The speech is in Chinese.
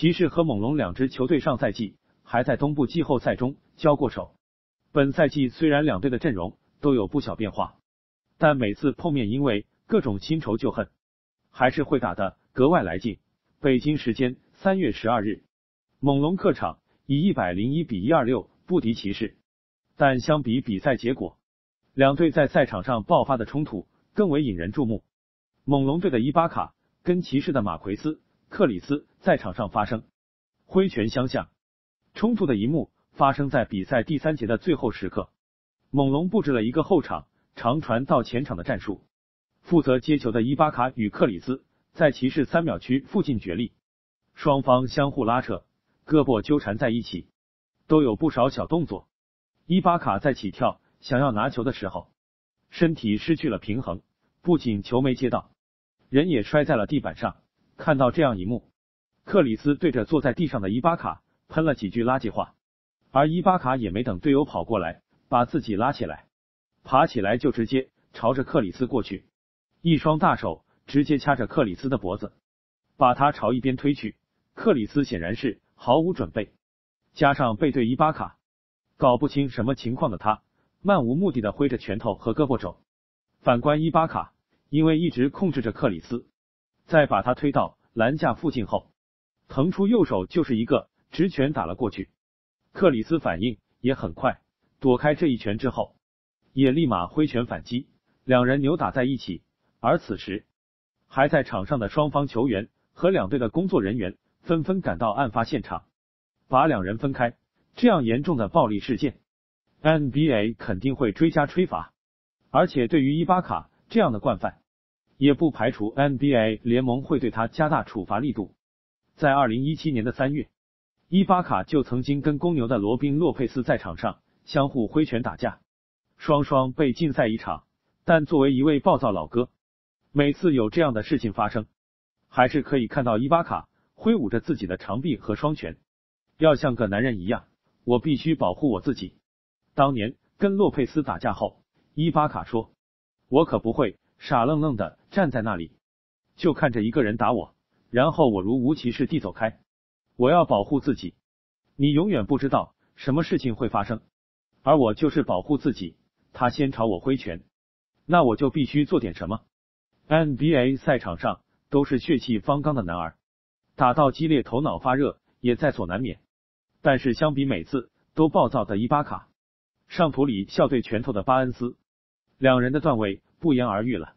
骑士和猛龙两支球队上赛季还在东部季后赛中交过手。本赛季虽然两队的阵容都有不小变化，但每次碰面因为各种新仇旧恨，还是会打得格外来劲。北京时间三月十二日，猛龙客场以一百零一比一二六不敌骑士。但相比比赛结果，两队在赛场上爆发的冲突更为引人注目。猛龙队的伊巴卡跟骑士的马奎斯克里斯在场上发生挥拳相向，冲突的一幕发生在比赛第三节的最后时刻。猛龙布置了一个后场长传到前场的战术，负责接球的伊巴卡与克里斯在骑士三秒区附近角力，双方相互拉扯，胳膊纠缠在一起，都有不少小动作。伊巴卡在起跳想要拿球的时候，身体失去了平衡，不仅球没接到，人也摔在了地板上。看到这样一幕，克里斯对着坐在地上的伊巴卡喷了几句垃圾话，而伊巴卡也没等队友跑过来把自己拉起来，爬起来就直接朝着克里斯过去，一双大手直接掐着克里斯的脖子，把他朝一边推去。克里斯显然是毫无准备，加上背对伊巴卡。搞不清什么情况的他，漫无目的的挥着拳头和胳膊肘。反观伊巴卡，因为一直控制着克里斯，在把他推到篮架附近后，腾出右手就是一个直拳打了过去。克里斯反应也很快，躲开这一拳之后，也立马挥拳反击，两人扭打在一起。而此时，还在场上的双方球员和两队的工作人员纷纷赶到案发现场，把两人分开。这样严重的暴力事件，NBA 肯定会追加吹罚，而且对于伊巴卡这样的惯犯，也不排除 NBA 联盟会对他加大处罚力度。在二零一七年的三月，伊巴卡就曾经跟公牛的罗宾洛佩斯在场上相互挥拳打架，双双被禁赛一场。但作为一位暴躁老哥，每次有这样的事情发生，还是可以看到伊巴卡挥舞着自己的长臂和双拳，要像个男人一样。我必须保护我自己。当年跟洛佩斯打架后，伊巴卡说：“我可不会傻愣愣的站在那里，就看着一个人打我，然后我如无其事地走开。我要保护自己。你永远不知道什么事情会发生，而我就是保护自己。他先朝我挥拳，那我就必须做点什么。NBA 赛场上都是血气方刚的男儿，打到激烈，头脑发热也在所难免。”但是相比每次都暴躁的伊巴卡，上图里笑对拳头的巴恩斯，两人的段位不言而喻了。